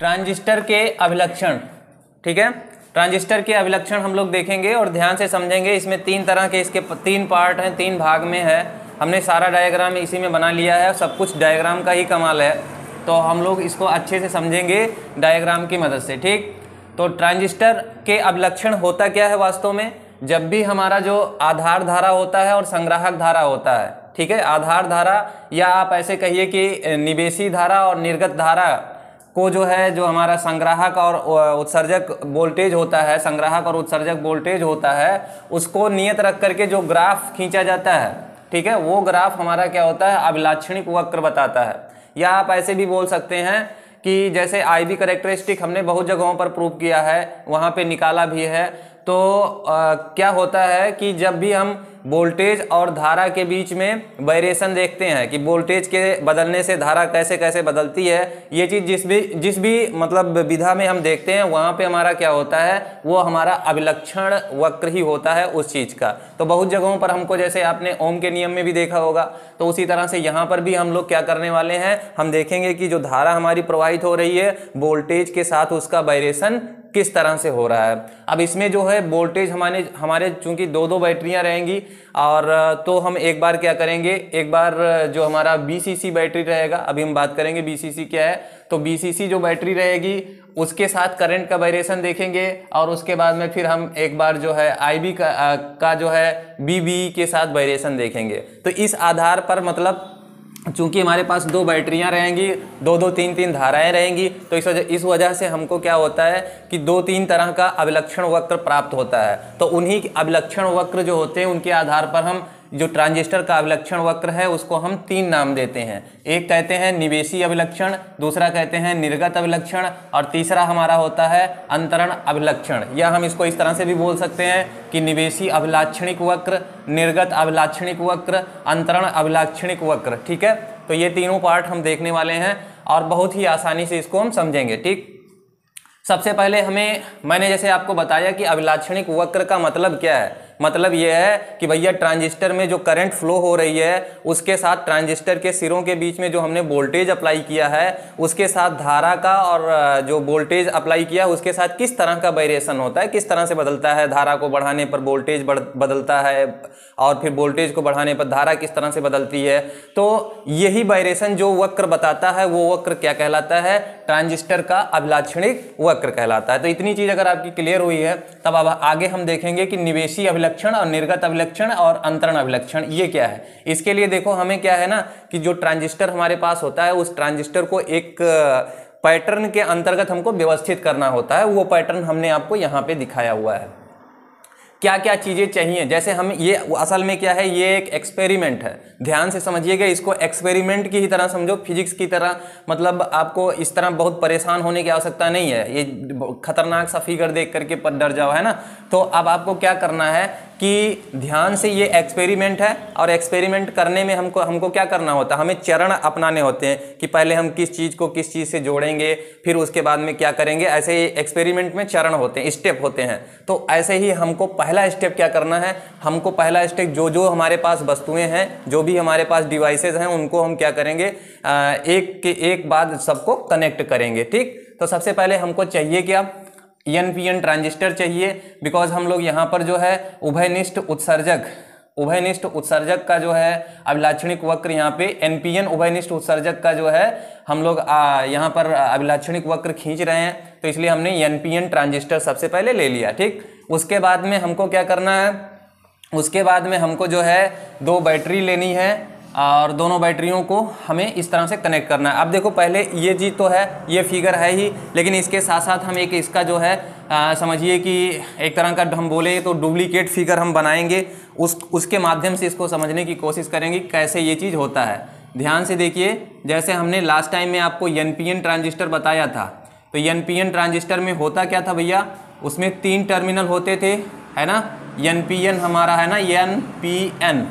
Transistor के अभिलक्षण, ठीक है? ट्रांजिस्टर के अभिलक्षण हम लोग देखेंगे और ध्यान से समझेंगे। इसमें तीन तरह के इसके तीन पार्ट हैं, तीन भाग में है। हमने सारा डायग्राम इसी में बना लिया है सब कुछ डायग्राम का ही कमाल है। तो हम लोग इसको अच्छे से समझेंगे डायग्राम की मदद से, ठीक? तो ट्रांजिस्टर के अभिलक्षण होता क्या है वास्तव में? जब भी हमारा जो आधार धारा होता है और संग्राहक धारा होता है, ठीक है? आधार धारा या आप ऐसे कहिए कि निवेशी धारा और निर्गत धारा को जो है, जो हमारा संग्राहक और उत्सर्जक वोल्टेज होता है, संग्राहक और उत्सर्जक वोल्टेज होता है, उसको नियत रख करके जो ग्राफ खींचा जाता है, ठीक है, वो ग्राफ हमारा क्या होता है, अभिलाक्षणिक वक्र बताता है। या आप ऐसे भी बोल सकते हैं कि जैसे आई बी करेक्टरिस्टिक हमने बहुत जगहों पर प्रूव किया है, वहाँ पे निकाला भी है तो आ, क्या होता है कि जब भी हम वोल्टेज और धारा के बीच में वेरिएशन देखते हैं कि वोल्टेज के बदलने से धारा कैसे कैसे बदलती है ये चीज़ जिस भी जिस भी मतलब विधा में हम देखते हैं वहाँ पे हमारा क्या होता है वो हमारा अभिलक्षण वक्र ही होता है उस चीज़ का। तो बहुत जगहों पर हमको जैसे आपने ओम के नियम में भी देखा होगा तो उसी तरह से यहाँ पर भी हम लोग क्या करने वाले हैं हम देखेंगे कि जो धारा हमारी प्रवाहित हो रही है वोल्टेज के साथ उसका वायरेशन किस तरह से हो रहा है। अब इसमें जो है वोल्टेज हमारे हमारे चूँकि दो दो बैटरियाँ रहेंगी और तो हम एक बार क्या करेंगे एक बार जो हमारा बीसीसी बैटरी रहेगा अभी हम बात करेंगे बीसीसी क्या है। तो बीसीसी जो बैटरी रहेगी उसके साथ करंट का वेरिएशन देखेंगे और उसके बाद में फिर हम एक बार जो है आईबी का, का जो है बी के साथ वेरिएशन देखेंगे। तो इस आधार पर मतलब चूँकि हमारे पास दो बैटरियाँ रहेंगी, दो दो, तीन तीन धाराएँ रहेंगी तो इस वजह इस वजह से हमको क्या होता है कि दो, तीन तरह का अभिलक्षण वक्र प्राप्त होता है। तो उन्हीं अभिलक्षण वक्र जो होते हैं, उनके आधार पर हम जो ट्रांजिस्टर का अभिलक्षण वक्र है, उसको हम तीन नाम देते हैं। एक कहते हैं निवेशी अभिलक्षण, दूसरा कहते हैं निर्गत अभिलक्षण, और तीसरा हमारा होता है अंतरण अभिलक्षण। या हम इसको इस तरह से भी बोल सकते हैं कि निवेशी अभिलाक्षणिक वक्र, निर्गत अभिलाक्षणिक वक्र, अंतरण अभिलाक्षणिक वक्र। ठीक है? तो ये तीनों पार्ट हम देखने वाले हैं, और बहुत ही आसानी से इसको हम समझेंगे। ठीक? सबसे पहले हमें, मैंने जैसे आपको बताया कि अभिलाक्षणिक वक्र का मतलब क्या है? मतलब यह है कि भैया ट्रांजिस्टर में जो करंट फ्लो हो रही है, उसके साथ ट्रांजिस्टर के सिरों के बीच में जो हमने वोल्टेज अप्लाई किया है, उसके साथ धारा का और जो वोल्टेज अप्लाई किया उसके साथ किस तरह का वेरिएशन होता है, किस तरह से बदलता है, धारा को बढ़ाने पर वोल्टेज बदलता है और फिर वोल्टेज को बढ़ाने पर धारा किस तरह से बदलती है। तो यही वायरेशन जो वक्र बताता है, वो वक्र क्या कहलाता है? ट्रांजिस्टर का अभिलाक्षणिक वक्र कहलाता है। तो इतनी चीज़ अगर आपकी क्लियर हुई है, तब अब आगे हम देखेंगे कि निवेशी अभिलक्षण और निर्गत अभिलक्षण और अंतरण अभिलक्षण, ये क्या है? इसके लिए देखो हमें क्या है ना कि जो ट्रांजिस्टर हमारे पास होता है, उस ट्रांजिस्टर को एक पैटर्न के अंतर्गत हमको व्यवस्थित करना होता है। वो पैटर्न हमने आपको यहाँ पे दिखाया हुआ है। क्या क्या चीज़ें चाहिए? जैसे हम ये, असल में क्या है, ये एक एक्सपेरिमेंट है। ध्यान से समझिएगा, इसको एक्सपेरिमेंट की ही तरह समझो फिजिक्स की तरह। मतलब आपको इस तरह बहुत परेशान होने की आवश्यकता नहीं है। ये खतरनाक सा फिगर देख करके पर डर जाओ, है ना? तो अब आपको क्या करना है कि ध्यान से ये एक्सपेरिमेंट है और एक्सपेरिमेंट करने में हमको हमको क्या करना होता है? हमें चरण अपनाने होते हैं कि पहले हम किस चीज़ को किस चीज़ से जोड़ेंगे, फिर उसके बाद में क्या करेंगे? ऐसे ही एक्सपेरिमेंट में चरण होते हैं स्टेप होते हैं। तो ऐसे ही हमको पहला स्टेप क्या करना है? हमको पहला स्टेप जो जो हमारे पास वस्तुएँ हैं, जो भी हमारे पास डिवाइसेज हैं, उनको हम क्या करेंगे? एक के, एक बाद सबको कनेक्ट करेंगे, ठीक? तो सबसे पहले हमको चाहिए क्या? एन पी एन ट्रांजिस्टर चाहिए बिकॉज़ हम लोग यहाँ पर जो है उभयनिष्ठ उत्सर्जक उभयनिष्ठ उत्सर्जक का जो है अभिलाक्षणिक वक्र यहाँ पे एनपीएन उभयनिष्ठ उत्सर्जक का जो है, हम लोग यहाँ पर अभिलाक्षणिक वक्र खींच रहे हैं तो इसलिए हमने एनपीएन ट्रांजिस्टर सबसे पहले ले लिया, ठीक? उसके बाद में हमको क्या करना है? उसके बाद में हमको जो है दो बैटरी लेनी है और दोनों बैटरियों को हमें इस तरह से कनेक्ट करना है। अब देखो, पहले ये चीज़ तो है, ये फिगर है ही, लेकिन इसके साथ साथ हम एक इसका जो है समझिए कि एक तरह का हम बोले तो डुप्लीकेट फिगर हम बनाएँगे। उस, उसके माध्यम से इसको समझने की कोशिश करेंगे कैसे ये चीज़ होता है। ध्यान से देखिए, जैसे हमने लास्ट टाइम में आपको एनपीएन ट्रांजिस्टर बताया था तो एनपीएन ट्रांजिस्टर में होता क्या था भैया? उसमें तीन टर्मिनल होते थे, है ना? एनपीएन हमारा है ना एन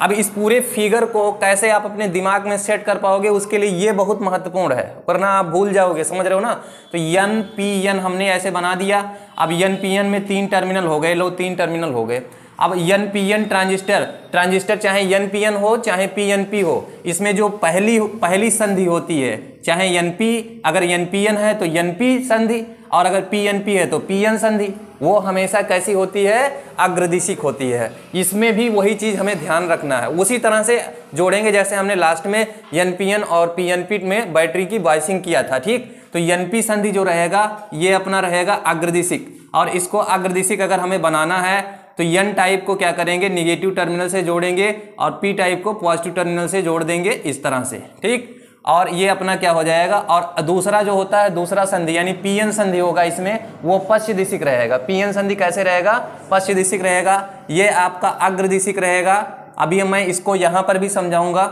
अब इस पूरे फिगर को कैसे आप अपने दिमाग में सेट कर पाओगे, उसके लिए ये बहुत महत्वपूर्ण है। वरना आप भूल जाओगे, समझ रहे हो ना? तो यन पी एन हमने ऐसे बना दिया। अब यन पी एन में तीन टर्मिनल हो गए, लो, तीन टर्मिनल हो गए। अब N P N transistor transistor चाहे एन पी एन हो, चाहे पी एन पी हो, इसमें जो पहली पहली संधि होती है, चाहे एन पी अगर एन पी एन है तो एन पी संधि और अगर पी एन पी है तो पी एन संधि, वो हमेशा कैसी होती है? अग्रदिशिक होती है। इसमें भी वही चीज़ हमें ध्यान रखना है। उसी तरह से जोड़ेंगे, जैसे हमने लास्ट में एन पी एन और पी एन पी में बैटरी की बॉइसिंग किया था, ठीक? तो एन पी संधि जो रहेगा, ये अपना रहेगा अग्रदिशिक। और इसको अग्रदिशिक अगर हमें बनाना है तो एन टाइप को क्या करेंगे? निगेटिव टर्मिनल से जोड़ेंगे और पी टाइप को पॉजिटिव टर्मिनल से जोड़ देंगे, इस तरह से, ठीक? और ये अपना क्या हो जाएगा? और दूसरा जो होता है, दूसरा संधि, यानी पीएन संधि होगा इसमें, वो पश्च दिशिक रहेगा। पीएन संधि कैसे रहेगा? पश्च दिशिक रहेगा। ये आपका अग्र दिशिक रहेगा। अभी मैं इसको यहाँ पर भी समझाऊँगा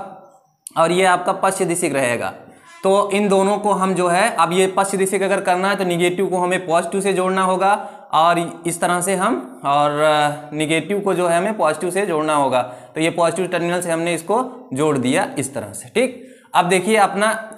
और ये आपका पश्च दिशिक रहेगा। तो इन दोनों को हम जो है, अब ये पश्च दिशिक अगर करना है तो निगेटिव को हमें पॉजिटिव से जोड़ना होगा और इस तरह से हम, और निगेटिव को जो है हमें पॉजिटिव से जोड़ना होगा। तो ये पॉजिटिव टर्मिनल से हमने इसको जोड़ दिया इस तरह से, ठीक? अब देखिए अपना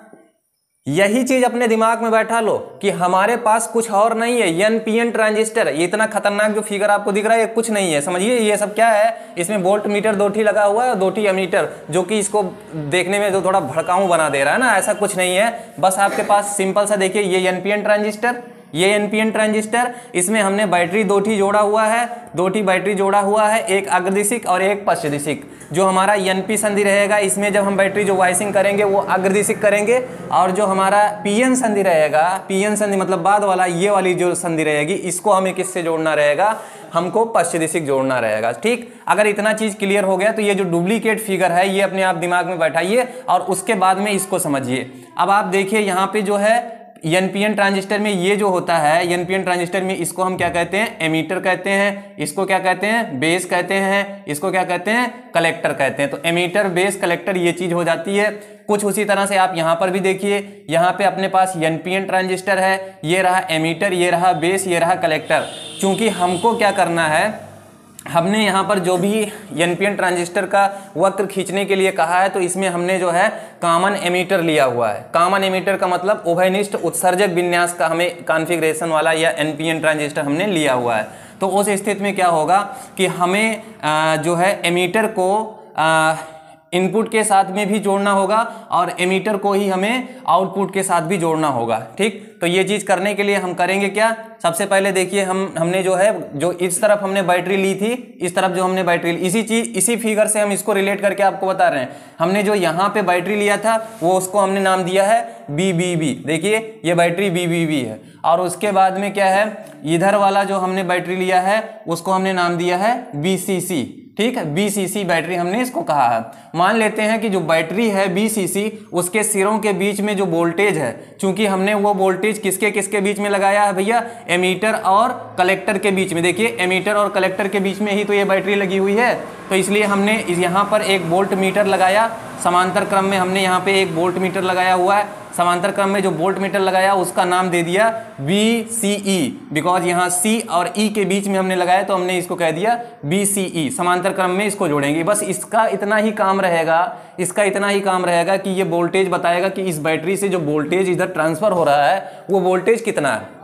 यही चीज़ अपने दिमाग में बैठा लो कि हमारे पास कुछ और नहीं है एन पी एन ट्रांजिस्टर ये इतना खतरनाक जो फिगर आपको दिख रहा है कुछ नहीं है। समझिए, ये सब क्या है? इसमें वोल्ट मीटर दोठी लगा हुआ है और दोठी एमीटर जो कि इसको देखने में जो थोड़ा भड़काऊ बना दे रहा है ना, ऐसा कुछ नहीं है। बस आपके पास सिंपल सा देखिए, ये एन पी एन ट्रांजिस्टर ये एनपीएन ट्रांजिस्टर इसमें हमने बैटरी दोठी जोड़ा हुआ है दोठी बैटरी जोड़ा हुआ है, एक अग्रदिशिक और एक पश्चिदिशिक। जो हमारा एनपी संधि रहेगा, इसमें जब हम बैटरी जो वाइसिंग करेंगे, वो अग्रदिशिक करेंगे, और जो हमारा पीएन संधि रहेगा पीएन संधि मतलब बाद वाला, ये वाली जो संधि रहेगी, इसको हमें किससे जोड़ना रहेगा? हमको पश्चिदिशिक जोड़ना रहेगा, ठीक? अगर इतना चीज़ क्लियर हो गया तो ये जो डुप्लीकेट फिगर है, ये अपने आप दिमाग में बैठाइए, और उसके बाद में इसको समझिए। अब आप देखिए, यहाँ पे जो है एनपीएन ट्रांजिस्टर में ये जो होता है एनपीएन ट्रांजिस्टर में इसको हम क्या कहते हैं? एमीटर कहते हैं। इसको क्या कहते हैं? बेस कहते हैं। इसको क्या कहते हैं? कलेक्टर कहते हैं। तो एमीटर बेस कलेक्टर ये चीज़ हो जाती है। कुछ उसी तरह से आप यहाँ पर भी देखिए। यहाँ पे अपने पास एनपीएन ट्रांजिस्टर है। ये रहा एमीटर ये रहा बेस ये रहा कलेक्टर चूँकि हमको क्या करना है? हमने यहाँ पर जो भी एनपीएन ट्रांजिस्टर का वक्र खींचने के लिए कहा है तो इसमें हमने जो है कॉमन एमीटर लिया हुआ है। कॉमन एमीटर का मतलब उभयनिष्ठ उत्सर्जक विन्यास का हमें कॉन्फ़िगरेशन वाला या एनपीएन ट्रांजिस्टर हमने लिया हुआ है। तो उस स्थिति में क्या होगा कि हमें जो है एमीटर को इनपुट के साथ में भी जोड़ना होगा और एमीटर को ही हमें आउटपुट के साथ भी जोड़ना होगा, ठीक? तो ये चीज़ करने के लिए हम करेंगे क्या? सबसे पहले देखिए हम, हमने जो है, जो इस तरफ़ हमने बैटरी ली थी, इस तरफ़ जो हमने बैटरी ली, इसी चीज़, इसी फिगर से हम इसको रिलेट करके आपको बता रहे हैं। हमने जो यहाँ पे बैटरी लिया था, वो उसको हमने नाम दिया है बी बी बी देखिए, ये बैटरी बी बी बी है। और उसके बाद में क्या है? इधर वाला जो हमने बैटरी लिया है, उसको हमने नाम दिया है बी सी सी ठीक है बीसीसी बैटरी हमने इसको कहा है। मान लेते हैं कि जो बैटरी है बीसीसी उसके सिरों के बीच में जो वोल्टेज है, चूँकि हमने वो वोल्टेज किसके किसके बीच में लगाया है भैया? एमीटर और कलेक्टर के बीच में। देखिए एमीटर और कलेक्टर के बीच में ही तो ये बैटरी लगी हुई है। तो इसलिए हमने यहाँ पर एक वोल्ट मीटर लगाया। समांतर क्रम में हमने यहाँ पे एक वोल्ट मीटर लगाया हुआ है। समांतर क्रम में जो वोल्ट मीटर लगाया, उसका नाम दे दिया बी सी ई बिकॉज़ यहाँ सी और ई e के बीच में हमने लगाया तो हमने इसको कह दिया बी सी ई समांतर क्रम में इसको जोड़ेंगे। बस इसका इतना ही काम रहेगा, इसका इतना ही काम रहेगा कि ये वोल्टेज बताएगा कि इस बैटरी से जो वोल्टेज इधर ट्रांसफ़र हो रहा है, वो वोल्टेज कितना है।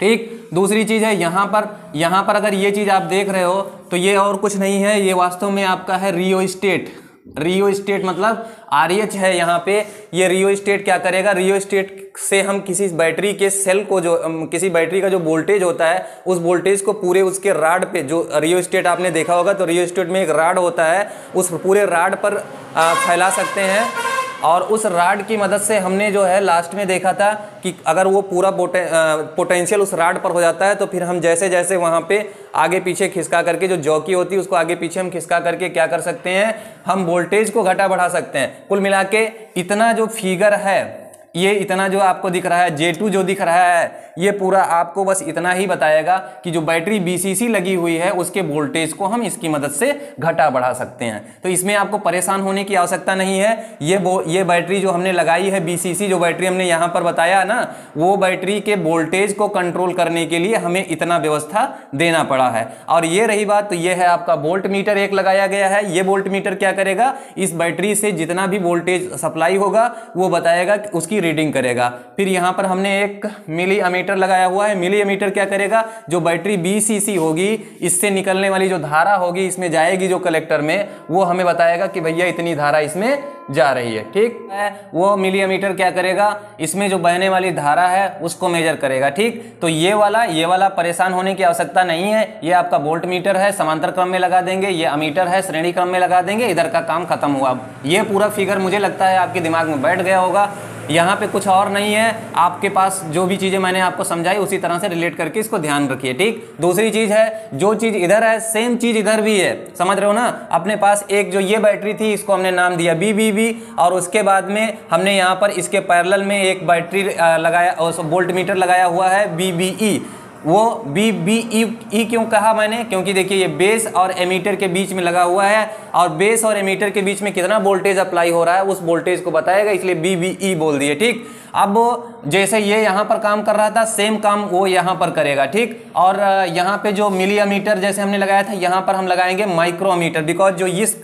ठीक? दूसरी चीज़ है, यहाँ पर यहाँ पर अगर ये चीज़ आप देख रहे हो तो ये और कुछ नहीं है, ये वास्तव में आपका है रियो स्टेट। रियो स्टेट मतलब आर एच है यहाँ पे। ये रियो स्टेट क्या करेगा? रियो स्टेट से हम किसी बैटरी के सेल को जो किसी बैटरी का जो वोल्टेज होता है, उस वोल्टेज को पूरे उसके राड पे, जो रियो स्टेट आपने देखा होगा तो रियो स्टेट में एक राड होता है, उस पूरे राड पर फैला सकते हैं। और उस राड की मदद से हमने जो है लास्ट में देखा था कि अगर वो पूरा पोटेंशियल उस राड पर हो जाता है तो फिर हम जैसे जैसे वहाँ पे आगे पीछे खिसका करके, जो जौकी होती है, उसको आगे पीछे हम खिसका करके क्या कर सकते हैं, हम वोल्टेज को घटा बढ़ा सकते हैं। कुल मिला के इतना जो फिगर है ये इतना जो आपको दिख रहा है जे टू जो दिख रहा है, ये पूरा आपको बस इतना ही बताएगा कि जो बैटरी बीसीसी लगी हुई है, उसके वोल्टेज को हम इसकी मदद से घटा बढ़ा सकते हैं। तो इसमें आपको परेशान होने की आवश्यकता नहीं है। ये वो, ये बैटरी जो हमने लगाई है बीसीसी जो बैटरी हमने यहाँ पर बताया ना, वो बैटरी के वोल्टेज को कंट्रोल करने के लिए हमें इतना व्यवस्था देना पड़ा है। और ये रही बात तो ये है आपका वोल्ट मीटर एक लगाया गया है। ये वोल्ट मीटर क्या करेगा? इस बैटरी से जितना भी वोल्टेज सप्लाई होगा, वो बताएगा उसकी रीडिंग करेगा। फिर यहाँ पर हमने एक मिली अमीटर लगाया हुआ है। मिली अमीटर क्या करेगा? जो बैटरी बीसीसी होगी, इससे निकलने वाली जो धारा होगी, इसमें जाएगी जो कलेक्टर में, वो हमें बताएगा कि भैया इतनी धारा इसमें जा रही है। ठीक है? वो मिलीमीटर क्या करेगा? इसमें जो बहने वाली धारा है, उसको मेजर करेगा। ठीक? तो ये वाला ये वाला परेशान होने की आवश्यकता नहीं है। ये आपका वोल्ट मीटर है, समांतर क्रम में लगा देंगे। ये अमीटर है, श्रेणी क्रम में लगा देंगे। इधर का काम खत्म हुआ। ये पूरा फिगर मुझे लगता है आपके दिमाग में बैठ गया होगा। यहाँ पे कुछ और नहीं है। आपके पास जो भी चीज़ें मैंने आपको समझाई, उसी तरह से रिलेट करके इसको ध्यान रखिए, ठीक? दूसरी चीज़ है, जो चीज़ इधर है सेम चीज़ इधर भी है। समझ रहे हो ना? अपने पास एक जो ये बैटरी थी, इसको हमने नाम दिया बी बी बी और उसके बाद में हमने यहाँ पर इसके पैरल में एक बैटरी लगाया वोल्ट मीटर लगाया हुआ है बी बी ई वो बी बी ई ई क्यों कहा मैंने? क्योंकि देखिए ये बेस और एमीटर के बीच में लगा हुआ है और बेस और एमीटर के बीच में कितना वोल्टेज अप्लाई हो रहा है, उस वोल्टेज को बताएगा, इसलिए बी बी ई बोल दिए, ठीक? अब जैसे ये यहाँ पर काम कर रहा था सेम काम वो यहाँ पर करेगा, ठीक? और यहाँ पे जो मिली अमीटर जैसे हमने लगाया था, यहाँ पर हम लगाएँगे माइक्रोमीटर बिकॉज़ जो इस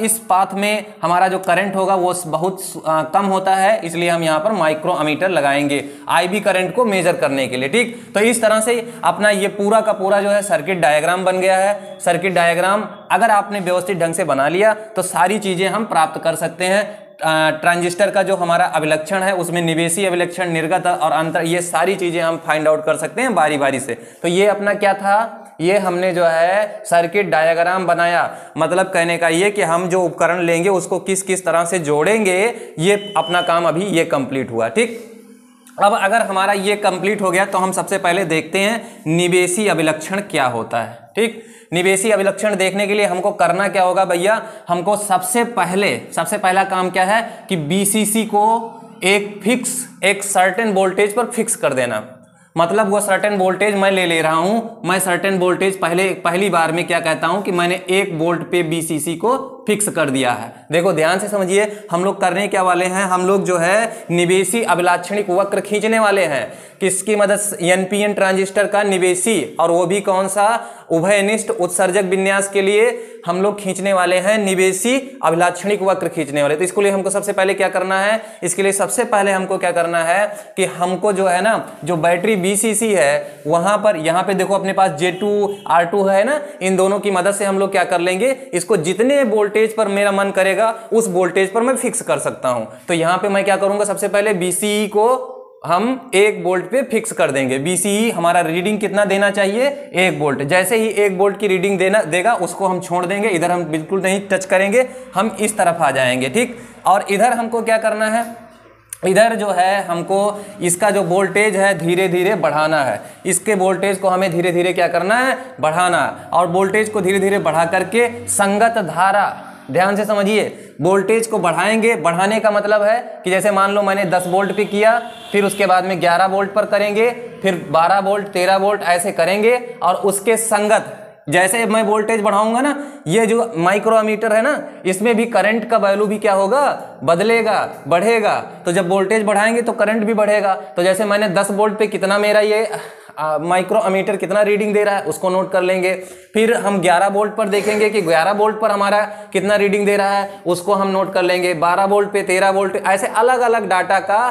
इस पाथ में हमारा जो करंट होगा वो बहुत कम होता है, इसलिए हम यहाँ पर माइक्रो अमीटर लगाएँगे आईबी करंट को मेजर करने के लिए, ठीक? तो इस तरह से अपना ये पूरा का पूरा जो है सर्किट डायग्राम बन गया है। सर्किट डायग्राम अगर आपने व्यवस्थित ढंग से बना लिया तो सारी चीज़ें हम प्राप्त कर सकते हैं। ट्रांजिस्टर का जो हमारा अभिलक्षण है, उसमें निवेशी अभिलक्षण, निर्गत और अंतर, ये सारी चीज़ें हम फाइंड आउट कर सकते हैं बारी बारी से। तो ये अपना क्या था? ये हमने जो है सर्किट डायग्राम बनाया। मतलब कहने का ये कि हम जो उपकरण लेंगे, उसको किस किस तरह से जोड़ेंगे, ये अपना काम अभी ये कंप्लीट हुआ, ठीक? अब अगर हमारा ये कंप्लीट हो गया तो हम सबसे पहले देखते हैं निवेशी अभिलक्षण क्या होता है। ठीक? निवेशी अभिलक्षण देखने के लिए हमको करना क्या होगा भैया? हमको सबसे पहले, सबसे पहला काम क्या है कि बीसीसी को एक फिक्स एक सर्टेन वोल्टेज पर फिक्स कर देना। मतलब वो सर्टेन वोल्टेज मैं ले ले रहा हूँ। मैं सर्टेन वोल्टेज पहले, पहली बार में क्या कहता हूँ कि मैंने एक वोल्ट पे बीसीसी को फिक्स कर दिया है। देखो, ध्यान से समझिए, हम लोग करने क्या वाले हैं? हम लोग जो है, निवेशी अभिलाक्षणिक वक्र खींचने वाले हैं। किसकी मदद? एनपीएन ट्रांजिस्टर का निवेशी। और वो भी कौन सा? उभयनिष्ठ उत्सर्जक विन्यास के लिए हम लोग खींचने वाले हैं, निवेशी अभिलाक्षणिक वक्र खींचने वाले। तो इसके लिए हमको सबसे पहले क्या करना है? इसके लिए सबसे पहले हमको क्या करना है कि हमको जो है ना, जो बैटरी बीसीसी है, वहाँ पर, यहाँ पे देखो अपने पास जे टू है ना, इन दोनों की मदद से हम लोग क्या कर लेंगे? इसको जितने वोल्टेज पर मेरा मन करेगा, उस वोल्टेज पर मैं फिक्स कर सकता हूँ। तो यहाँ पे मैं क्या करूँगा, सबसे पहले बीसीई को हम एक बोल्ट पे फिक्स कर देंगे। बीसीई हमारा रीडिंग कितना देना चाहिए? एक बोल्ट जैसे ही एक बोल्ट की रीडिंग देना, देगा, उसको हम छोड़ देंगे, इधर हम बिल्कुल नहीं टच करेंगे, हम इस तरफ़ आ जाएँगे, ठीक? और इधर हमको क्या करना है? इधर जो है हमको इसका जो वोल्टेज है धीरे धीरे बढ़ाना है। इसके वोल्टेज को हमें धीरे धीरे क्या करना है? बढ़ाना। है और वोल्टेज को धीरे धीरे बढ़ा करके संगत धारा, ध्यान से समझिए वोल्टेज को बढ़ाएँगे। बढ़ाने का मतलब है कि जैसे मान लो मैंने 10 वोल्ट पे किया, फिर उसके बाद में 11 वोल्ट पर करेंगे, फिर 12 वोल्ट 13 वोल्ट ऐसे करेंगे और उसके संगत जैसे मैं वोल्टेज बढ़ाऊँगा ना, ये जो माइक्रोमीटर है ना, इसमें भी करंट का वैल्यू भी क्या होगा? बदलेगा, बढ़ेगा। तो जब वोल्टेज बढ़ाएँगे तो करंट भी बढ़ेगा। तो जैसे मैंने 10 वोल्ट पे कितना मेरा ये माइक्रो अमीटर कितना रीडिंग दे रहा है उसको नोट कर लेंगे। फिर हम 11 बोल्ट पर देखेंगे कि 11 बोल्ट पर हमारा कितना रीडिंग दे रहा है, उसको हम नोट कर लेंगे। 12 बोल्ट पे 13 वोल्ट, ऐसे अलग अलग डाटा का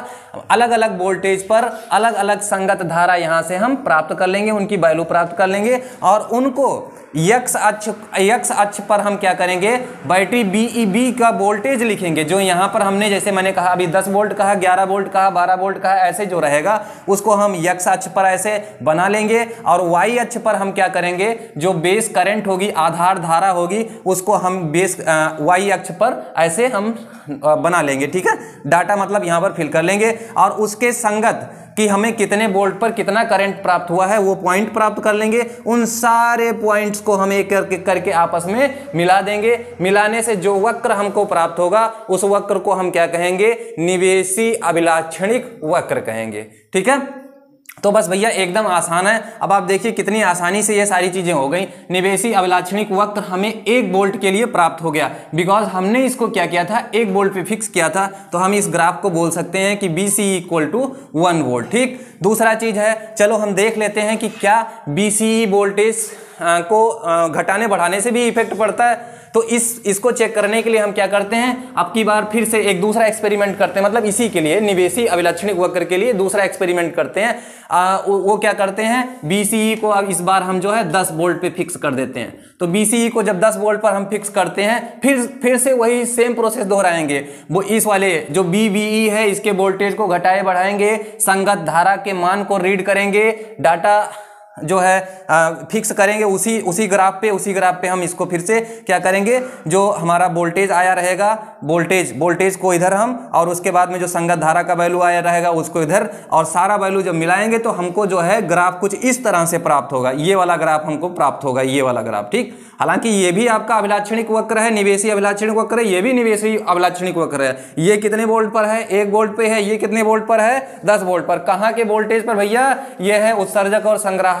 अलग अलग वोल्टेज पर अलग अलग संगत धारा यहाँ से हम प्राप्त कर लेंगे, उनकी वैल्यू प्राप्त कर लेंगे और उनको यक्स अक्ष यक्स अक्ष पर हम क्या करेंगे? बैटरी बीई बी का वोल्टेज लिखेंगे, जो यहाँ पर हमने, जैसे मैंने कहा, अभी 10 वोल्ट कहा 11 वोल्ट कहा 12 वोल्ट कहा, ऐसे जो रहेगा, उसको हम यक्स अक्ष पर ऐसे बना लेंगे, और वाई अक्ष पर हम क्या करेंगे? जो बेस करंट होगी, आधार धारा होगी, उसको हम बेस वाई अक्ष पर ऐसे हम बना लेंगे, ठीक है? डाटा मतलब यहाँ पर फिल कर लेंगे, और उसके संगत कि हमें कितने बोल्ट पर कितना करंट प्राप्त हुआ है, वो पॉइंट प्राप्त कर लेंगे। उन सारे पॉइंट्स को हम एक करके करके आपस में मिला देंगे। मिलाने से जो वक्र हमको प्राप्त होगा, उस वक्र को हम क्या कहेंगे? निवेशी अभिलाक्षणिक वक्र कहेंगे। ठीक है? तो बस भैया, एकदम आसान है। अब आप देखिए कितनी आसानी से ये सारी चीज़ें हो गई। निवेशी अभिलाक्षणिक वक्त हमें एक बोल्ट के लिए प्राप्त हो गया। बिकॉज़ हमने इसको क्या किया था? एक बोल्ट पे फिक्स किया था। तो हम इस ग्राफ को बोल सकते हैं कि B C equal to one volt ठीक? दूसरा चीज़ है, चलो हम देख लेते हैं कि क्या बी सी वोल्टेज को घटाने बढ़ाने से भी इफ़ेक्ट पड़ता है। तो इस इसको चेक करने के लिए हम क्या करते हैं? अब की बार फिर से एक दूसरा एक्सपेरिमेंट करते हैं। मतलब इसी के लिए निवेशी अभिलक्षणिक वक्र के लिए दूसरा एक्सपेरिमेंट करते हैं। आ, वो, क्या करते हैं? बीसीई को अब इस बार हम जो है 10 वोल्ट पे फिक्स कर देते हैं। तो बीसीई को जब 10 वोल्ट पर हम फिक्स करते हैं फिर फिर से वही सेम प्रोसेस दोहराएँगे। वो इस वाले जो बीबीई है इसके वोल्टेज को घटाए बढ़ाएँगे संगत धारा के मान को रीड करेंगे डाटा जो है आ, फिक्स करेंगे उसी उसी ग्राफ पे उसी ग्राफ पे हम इसको फिर से क्या करेंगे जो हमारा वोल्टेज आया रहेगा वोल्टेज वोल्टेज को इधर हम और उसके बाद में जो संगत धारा का वैल्यू आया रहेगा उसको इधर और सारा वैल्यू जब मिलाएँगे तो हमको जो है ग्राफ कुछ इस तरह से प्राप्त होगा। ये वाला ग्राफ हमको प्राप्त होगा ये वाला ग्राफ ठीक? हालाँकि ये भी आपका अभिलाक्षणिक वक्र है निवेशी अभिलाक्षणिक वक्र है ये भी निवेशी अभिलाक्षणिक वक्र है। ये कितने वोल्ट पर है? एक वोल्ट पे है ये कितने वोल्ट पर है? दस वोल्ट पर। कहाँ के वोल्टेज पर? भैया ये है उत्सर्जक और संग्राहक।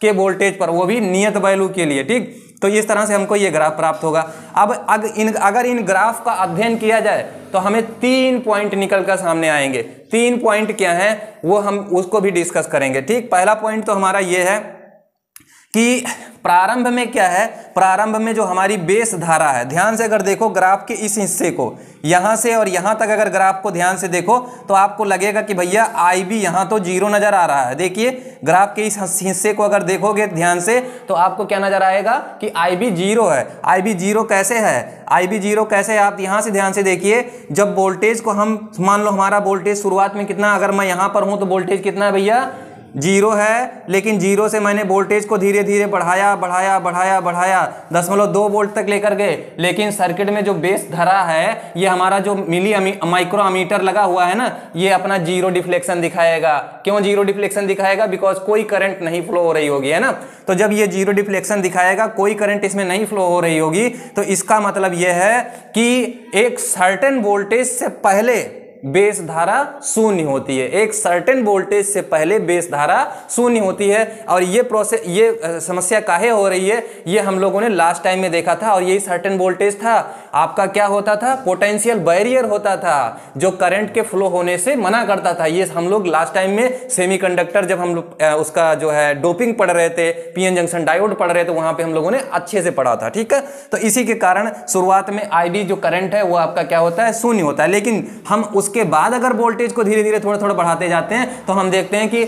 के वोल्टेज पर, वो भी नियत वैल्यू के लिए, ठीक? तो इस तरह से हमको ये ग्राफ प्राप्त होगा। अब अग, इन, अगर इन ग्राफ का अध्ययन किया जाए तो हमें तीन पॉइंट निकल कर सामने आएँगे। तीन पॉइंट क्या है, वो हम, उसको भी डिस्कस करेंगे, ठीक? पहला पॉइंट तो हमारा ये है कि प्रारंभ में क्या है? प्रारंभ में जो हमारी बेस धारा है, ध्यान से अगर देखो ग्राफ के इस हिस्से को, यहाँ से और यहाँ तक अगर ग्राफ को ध्यान से देखो तो आपको लगेगा कि भैया आई बी यहाँ तो ज़ीरो नज़र आ रहा है। देखिए ग्राफ के इस हिस्से को अगर देखोगे ध्यान से तो आपको क्या नज़र आएगा कि आई बी ज़ीरो है। आई बी ज़ीरो कैसे है? आई बी ज़ीरो कैसे है? आप यहाँ से ध्यान से देखिए, जब वोल्टेज को हम, मान लो हमारा वोल्टेज शुरुआत में कितना, अगर मैं यहाँ पर हूँ तो वोल्टेज कितना है भैया? ज़ीरो है, लेकिन ज़ीरो से मैंने वोल्टेज को धीरे धीरे बढ़ाया बढ़ाया बढ़ाया बढ़ाया। दशमलव दो वोल्ट तक लेकर गए। लेकिन सर्किट में जो बेस धरा है, ये हमारा जो मिली माइक्रो अमीटर लगा हुआ है ना, ये अपना ज़ीरो डिफ्लेक्शन दिखाएगा। क्यों ज़ीरो डिफ्लेक्शन दिखाएगा? बिकॉज़ कोई करंट नहीं फ्लो हो रही होगी, है ना? तो जब ये ज़ीरो डिफ्लेक्शन दिखाएगा, कोई करंट इसमें नहीं फ्लो हो रही होगी तो इसका मतलब यह है कि एक सर्टेन वोल्टेज से पहले बेस धारा शून्य होती है। एक सर्टेन वोल्टेज से पहले बेस धारा शून्य होती है और ये प्रोसेस ये समस्या काहे हो रही है? ये हम लोगों ने लास्ट टाइम में देखा था और यही सर्टेन वोल्टेज था। आपका क्या होता था? पोटेंशियल बैरियर होता था, जो करंट के फ्लो होने से मना करता था। ये हम लोग लास्ट टाइम में सेमीकंडक्टर जब हम लोग उसका जो है डोपिंग पढ़ रहे थे पीएन जंक्शन डायोड पढ़ रहे थे, वहाँ पे हम लोगों ने अच्छे से पढ़ा था, ठीक है? तो इसी के कारण शुरुआत में आईडी जो करंट है, वो आपका क्या होता है? शून्य होता है। लेकिन हम उस उसके बाद अगर वोल्टेज को धीरे धीरे थोड़ा थोड़ा बढ़ाते जाते हैं तो हम देखते हैं कि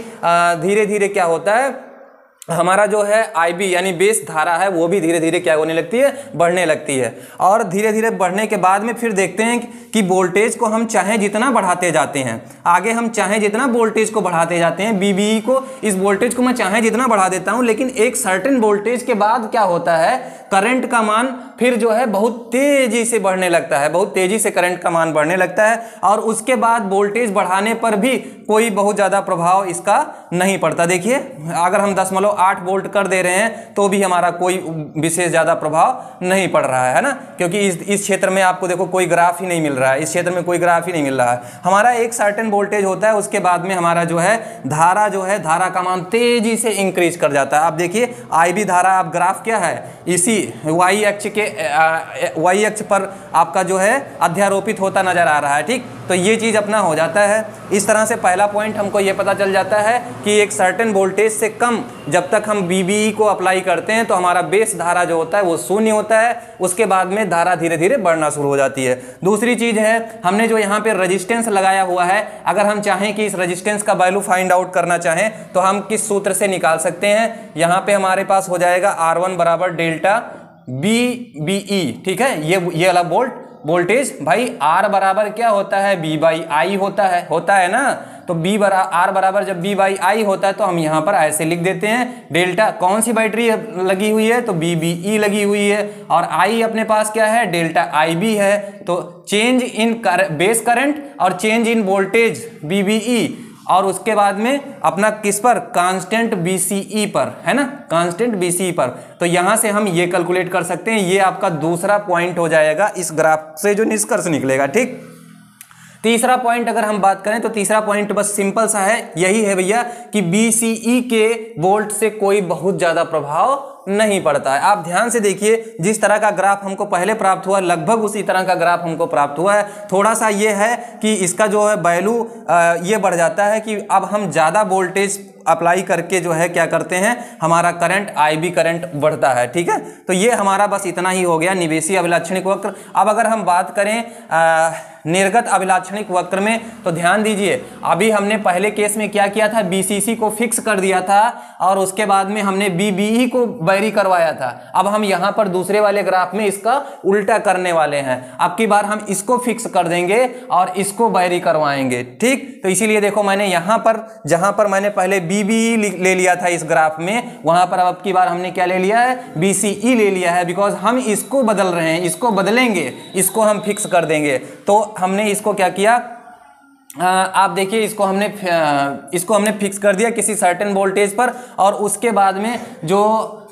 धीरे धीरे क्या होता है? हमारा जो है आईबी यानी बेस धारा है, वो भी धीरे धीरे क्या होने लगती है? बढ़ने लगती है। और धीरे धीरे बढ़ने के बाद में फिर देखते हैं कि वोल्टेज को हम चाहे जितना बढ़ाते जाते हैं, आगे हम चाहे जितना वोल्टेज को बढ़ाते जाते हैं बीबीई को, इस वोल्टेज को मैं चाहे जितना बढ़ा देता हूँ, लेकिन एक सर्टेन वोल्टेज के बाद क्या होता है? करंट का मान फिर जो है बहुत तेज़ी से बढ़ने लगता है, बहुत तेज़ी से करंट का मान बढ़ने लगता है, और उसके बाद वोल्टेज बढ़ाने पर भी कोई बहुत ज़्यादा प्रभाव इसका नहीं पड़ता। देखिए, अगर हम दशमलव आठ वोल्ट कर दे रहे हैं तो भी हमारा कोई विशेष ज़्यादा प्रभाव नहीं पड़ रहा है ना? क्योंकि इस इस क्षेत्र में आपको देखो कोई ग्राफ ही नहीं मिल रहा है। इस क्षेत्र में कोई ग्राफ ही नहीं मिल रहा है। हमारा एक सर्टन वोल्टेज होता है, उसके बाद में हमारा जो है धारा जो है, धारा का मान तेज़ी से इंक्रीज कर जाता है। आप देखिए आईबी धारा, आप ग्राफ क्या है? इसी वाई अक्ष के वाई अक्ष पर आपका जो है अध्यारोपित होता नज़र आ रहा है, ठीक? तो ये चीज़ अपना हो जाता है। इस तरह से पहला पॉइंट हमको ये पता चल जाता है कि एक सर्टेन वोल्टेज से कम जब तक हम बीबीई को अप्लाई करते हैं तो हमारा बेस धारा जो होता है वो शून्य होता है। उसके बाद में धारा धीरे धीरे बढ़ना शुरू हो जाती है। दूसरी चीज़ है, हमने जो यहाँ पे रजिस्टेंस लगाया हुआ है, अगर हम चाहें कि इस रजिस्टेंस का वैल्यू फाइंड आउट करना चाहें तो हम किस सूत्र से निकाल सकते हैं? यहाँ पे हमारे पास हो जाएगा आर वन बराबर डेल्टा बी बी ई ठीक है? ये ये वाला बोल्ट वोल्टेज भाई आर बराबर क्या होता है? बी बाई आई होता है होता है ना? तो बी बरा आर बराबर जब बी बाई आई होता है तो हम यहाँ पर ऐसे लिख देते हैं डेल्टा कौन सी बैटरी लगी हुई है तो बी बी ई लगी हुई है और आई अपने पास क्या है डेल्टा आई बी है तो चेंज इन कर, बेस करंट और change in voltage B B E और उसके बाद में अपना किस पर कांस्टेंट बीसीई पर है ना कांस्टेंट बीसीई पर तो यहाँ से हम ये कैलकुलेट कर सकते हैं ये आपका दूसरा पॉइंट हो जाएगा इस ग्राफ से जो निष्कर्ष निकलेगा ठीक? तीसरा पॉइंट अगर हम बात करें तो तीसरा पॉइंट बस सिंपल सा है। यही है भैया कि बीसीई के वोल्ट से कोई बहुत ज़्यादा प्रभाव नहीं पड़ता है। आप ध्यान से देखिए जिस तरह का ग्राफ हमको पहले प्राप्त हुआ लगभग उसी तरह का ग्राफ हमको प्राप्त हुआ है। थोड़ा सा ये है कि इसका जो है वैल्यू ये बढ़ जाता है कि अब हम ज़्यादा वोल्टेज अप्लाई करके जो है क्या करते हैं हमारा करंट आईबी करंट बढ़ता है ठीक है? तो ये हमारा बस इतना ही हो गया निवेशी अभिलाक्षणिक वक्र। अब अगर हम बात करें आ, निर्गत अभिलाक्षणिक वक्र में तो ध्यान दीजिए, अभी हमने पहले केस में क्या किया था? बीसीसी को फिक्स कर दिया था, और उसके बाद में हमने बीबीई को बैरी करवाया था। अब हम यहाँ पर दूसरे वाले ग्राफ में इसका उल्टा करने वाले हैं। अब की बार हम इसको फिक्स कर देंगे, और इसको बैरी करवाएँगे, ठीक? तो इसीलिए देखो, मैंने यहाँ पर, जहाँ पर मैंने पहले बीबीई ले लिया था इस ग्राफ में, वहाँ पर अब की बार हमने क्या ले लिया है? बीसीई ले लिया है बिकॉज़ हम इसको बदल रहे हैं, इसको बदलेंगे, इसको हम फिक्स कर देंगे। तो हमने इसको क्या किया? आप देखिए, इसको हमने इसको हमने फिक्स कर दिया किसी सर्टेन वोल्टेज पर और उसके बाद में जो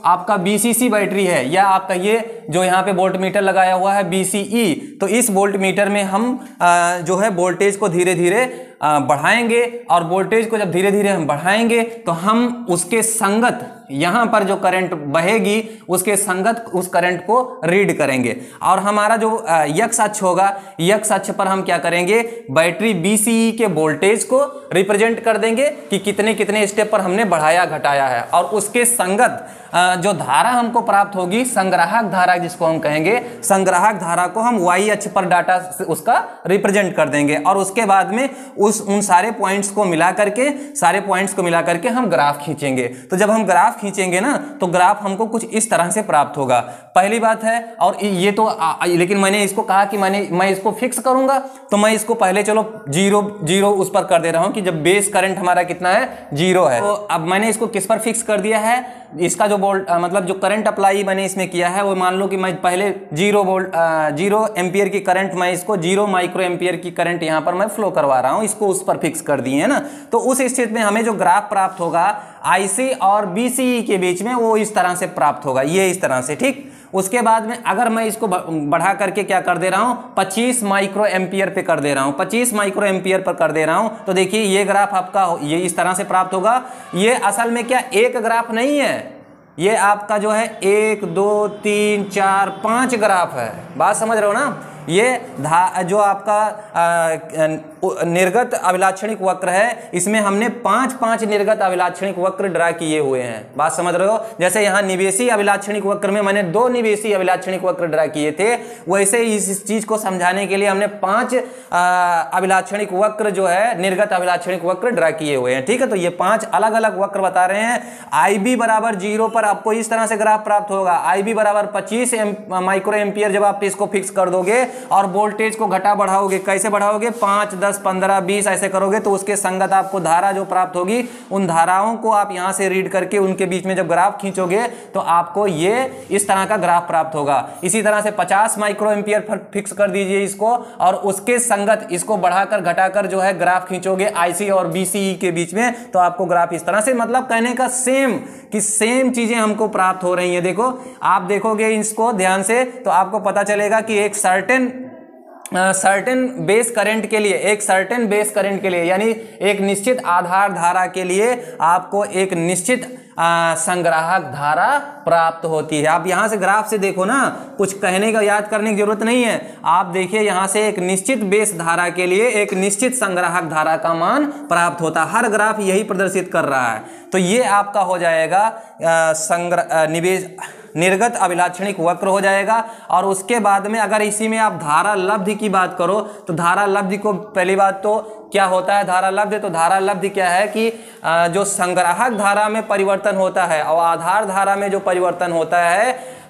आपका बीसीसी बैटरी है या आप कहिए जो यहाँ पे वोल्ट मीटर लगाया हुआ है बीसीई तो इस वोल्ट मीटर में हम जो है वोल्टेज को धीरे धीरे बढ़ाएँगे और वोल्टेज को जब धीरे धीरे हम बढ़ाएँगे तो हम उसके संगत, यहाँ पर जो करंट बहेगी, उसके संगत, उस करंट को रीड करेंगे। और हमारा जो यक्ष अक्ष होगा, यक्ष अक्ष पर हम क्या करेंगे? बैटरी बीसीई के वोल्टेज को रिप्रेजेंट कर देंगे कि कितने कितने स्टेप पर हमने बढ़ाया, घटाया है। और उसके संगत जो धारा हमको प्राप्त होगी, संग्राहक धारा जिसको हम कहेंगे, संग्राहक धारा को हम वाई अक्ष पर डाटा उसका रिप्रेजेंट कर देंगे। और उसके बाद में उस उन सारे पॉइंट्स को मिला करके सारे पॉइंट्स को मिला करके हम ग्राफ खींचेंगे। तो जब हम ग्राफ खींचेंगे ना तो ग्राफ हमको कुछ इस तरह से प्राप्त होगा। पहली बात है और ये तो आ, लेकिन मैंने इसको कहा कि मैंने मैं इसको फिक्स करूँगा तो मैं इसको पहले चलो ज़ीरो ज़ीरो उस पर कर दे रहा हूँ कि जब बेस करंट हमारा कितना है? ज़ीरो है। तो अब मैंने इसको किस पर फिक्स कर दिया है? इसका जो वोल्ट मतलब जो करंट अप्लाई मैंने इसमें किया है वो मान लो कि मैं पहले ज़ीरो वोल्ट ज़ीरो एम्पियर की करंट मैं इसको ज़ीरो माइक्रो एम्पियर की करंट यहाँ पर मैं फ्लो करवा रहा हूँ इसको उस पर फिक्स कर दिए है ना तो उस स्थिति में हमें जो ग्राफ प्राप्त होगा आईसी और बीसीई के बीच में वो इस तरह से प्राप्त होगा, ये इस तरह से, ठीक? उसके बाद में अगर मैं इसको बढ़ा करके क्या कर दे रहा हूँ 25 माइक्रो एम्पियर पे कर दे रहा हूँ 25 माइक्रो एम्पियर पर कर दे रहा हूँ तो देखिए ये ग्राफ आपका ये इस तरह से प्राप्त होगा, ये असल में क्या एक ग्राफ नहीं है, ये आपका जो है एक, दो, तीन, चार, पाँच ग्राफ है, बात समझ रहे हो ना? ये धा, जो आपका निर्गत अभिलाक्षणिक वक्र है। इसमें हमने पाँच पाँच निर्गत अभिलाक्षणिक वक्र ड्रा किए हुए हैं। बात समझ रहे हो? जैसे यहाँ निवेशी अभिलाक्षणिक वक्र में मैंने दो निवेशी अभिलाक्षणिक वक्र ड्रा किए थे। वैसे इस चीज़ को समझाने के लिए हमने पाँच अभिलाक्षणिक वक्र जो है, निर्गत अभिलाक्षणिक वक्र ड्रा किए हुए हैं। ठीक है तो ये पाँच अलग अलग वक्र बता रहे हैं। आईबी बराबर ज़ीरो पर आपको इस तरह से ग्राफ प्राप्त होगा। आईबी बराबर पच्चीस माइक्रो एम्पियर जब आप इसको फिक्स कर दोगे और वोल्टेज को घटा बढ़ाओगे, कैसे बढ़ाओगे? पाँच, दस पंद्रह, बीस ऐसे करोगे तो उसके संगत आपको धारा जो प्राप्त होगी, उन धाराओं को आप यहाँ से रीड करके उनके बीच में जब ग्राफ खींचोगे तो आपको ये इस तरह का ग्राफ प्राप्त होगा। इसी तरह से पचास माइक्रो एम्पियर फिक्स कर दीजिए इसको और उसके संगत इसको बढ़ाकर, घटाकर जो है ग्राफ खींचोगे आईसी और बीसीई के बीच में तो आपको ग्राफ इस तरह से मतलब कहने का सेम कि सेम चीज़ें हमको प्राप्त हो रही हैं। देखो, आप देखोगे इसको ध्यान से तो आपको पता चलेगा कि एक सर्टेन सर्टेन बेस करंट के लिए, एक सर्टेन बेस करंट के लिए, यानी एक निश्चित आधार धारा के लिए आपको एक निश्चित संग्राहक धारा प्राप्त होती है। आप यहाँ से ग्राफ से देखो ना, कुछ कहने का, याद करने की ज़रूरत नहीं है। आप देखिए, यहाँ से एक निश्चित बेस धारा के लिए एक निश्चित संग्राहक धारा का मान प्राप्त होता है। हर ग्राफ यही प्रदर्शित कर रहा है। तो ये आपका हो जाएगा संग्रह निवेश, निर्गत अभिलाक्षणिक वक्र हो जाएगा। और उसके बाद में अगर इसी में आप धारा लब्धि की बात करो तो धारा लब्धि को पहली बात तो क्या होता है धारा लब्ध तो धारा लब्ध क्या है कि जो संग्राहक धारा में परिवर्तन होता है, और आधार धारा में जो परिवर्तन होता है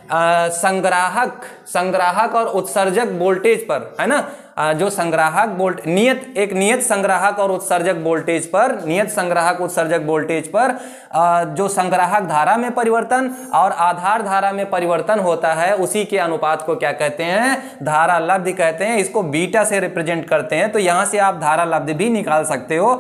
संग्राहक संग्राहक और उत्सर्जक वोल्टेज पर, है ना? जो संग्राहक वोल्ट नियत, एक नियत संग्राहक और उत्सर्जक वोल्टेज पर, नियत संग्राहक, उत्सर्जक वोल्टेज पर जो संग्राहक धारा में परिवर्तन और आधार धारा में परिवर्तन होता है, उसी के अनुपात को क्या कहते हैं? धारा लब्ध कहते हैं। इसको बीटा से रिप्रेजेंट करते हैं। तो यहाँ से आप धारा लब्ध भी निकाल सकते हो।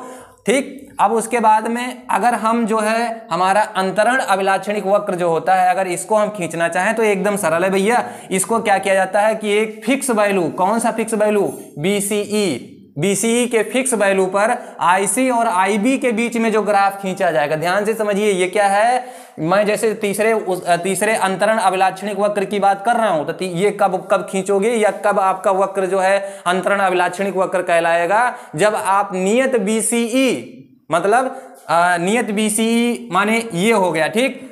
ठीक? अब उसके बाद में अगर हम जो है, हमारा अंतरण अभिलाक्षणिक वक्र जो होता है, अगर इसको हम खींचना चाहें तो एकदम सरल है भैया। इसको क्या किया जाता है कि एक फिक्स वैल्यू कौन सा fix value B C E B C E के फिक्स वैल्यू पर आईसी और आईबी के बीच में जो ग्राफ खींचा जाएगा। ध्यान से समझिए ये क्या है? मैं जैसे तीसरे उस, तीसरे अंतरण अभिलाक्षणिक वक्र की बात कर रहा हूँ तो ये कब कब खींचोगे या कब आपका वक्र जो है अंतरण अभिलाक्षणिक वक्र कहलाएगा? जब आप नियत बीसीई मतलब आ, नियत बी सी माने ये हो गया ठीक?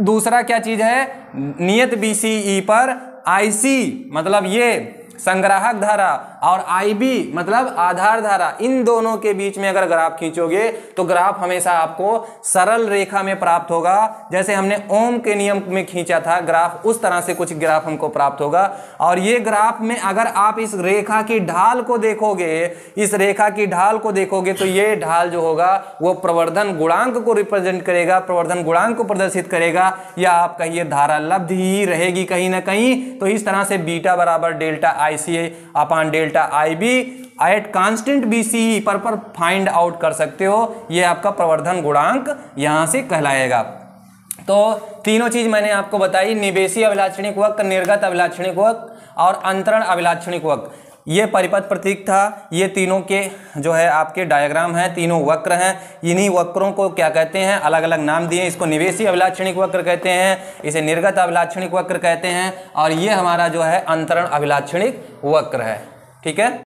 दूसरा क्या चीज़ है? नियत बी पर आई सी मतलब ये संग्राहक धारा और आईबी मतलब आधार धारा इन दोनों के बीच में अगर ग्राफ खींचोगे तो ग्राफ हमेशा आपको सरल रेखा में प्राप्त होगा। जैसे हमने ओम के नियम में खींचा था, ग्राफ उस तरह से कुछ ग्राफ हमको प्राप्त होगा। और ये ग्राफ में अगर आप इस रेखा की ढाल को देखोगे, इस रेखा की ढाल को देखोगे तो ये ढाल जो होगा, वो प्रवर्धन गुणांक को रिप्रेजेंट करेगा, प्रवर्धन गुणांक को प्रदर्शित करेगा, या आप कहिए धारा लब्ध ही रहेगी कहीं ना कहीं। तो इस तरह से बीटा बराबर delta I C upon delta I B at constant B C पर पर फाइंड आउट कर सकते हो। ये आपका प्रवर्धन गुणांक यहाँ से कहलाएगा। तो तीनों चीज़ मैंने आपको बताई निवेशी अभिलाक्षणिक वक्र, निर्गत अभिलाक्षणिक वक्र और अंतरण अभिलाक्षणिक वक्र। ये परिपथ प्रतीक था। ये तीनों के जो है आपके डायग्राम हैं, तीनों वक्र हैं। इन्हीं वक्रों को क्या कहते हैं? अलग अलग नाम दिए। इसको निवेशी अभिलाक्षणिक वक्र कहते हैं, इसे निर्गत अभिलाक्षणिक वक्र कहते हैं और ये हमारा जो है अंतरण अभिलाक्षणिक वक्र है। ठीक है